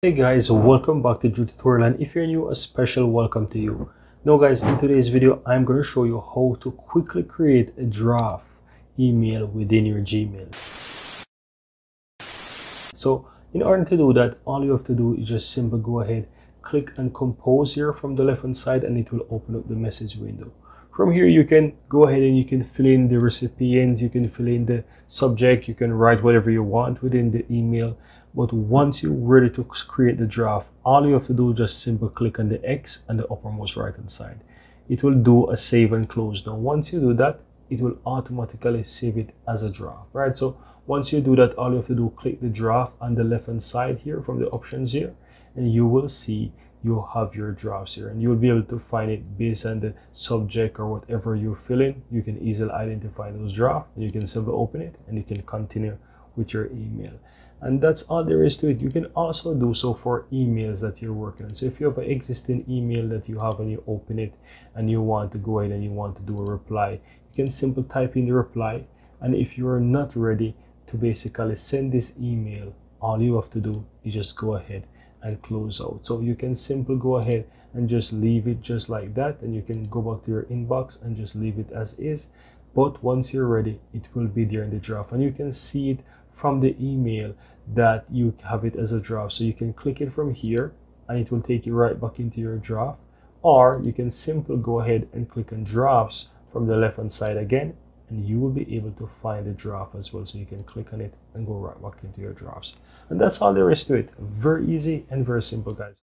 Hey guys, welcome back to Drew Tutorial and if you're new, a special welcome to you. Now guys, in today's video, I'm going to show you how to quickly create a draft email within your Gmail. So in order to do that, all you have to do is just simply go ahead, click and compose here from the left hand side and it will open up the message window. From here, you can go ahead and you can fill in the recipient, you can fill in the subject, you can write whatever you want within the email. But once you're ready to create the draft, all you have to do is just simply click on the X on the uppermost right hand side. It will do a save and close. Now, once you do that, it will automatically save it as a draft, right? So once you do that, all you have to do, click the draft on the left hand side here from the options here, and you will see you have your drafts here and you'll be able to find it based on the subject or whatever you're filling you can easily identify those drafts you can simply open it and you can continue with your email. And that's all there is to it. You can also do so for emails that you're working on. So if you have an existing email that you have and you open it and you want to go ahead and you want to do a reply you can simply type in the reply. And if you are not ready to basically send this email all you have to do is just go ahead and close out. So you can simply go ahead and just leave it just like that. And you can go back to your inbox and just leave it as is. But once you're ready it will be there in the draft. And you can see it from the email that you have it as a draft. So you can click it from here and it will take you right back into your draft. Or you can simply go ahead and click on drafts from the left hand side again and you will be able to find the draft as well. So you can click on it and go right back into your drafts. And that's all there is to it. Very easy and very simple guys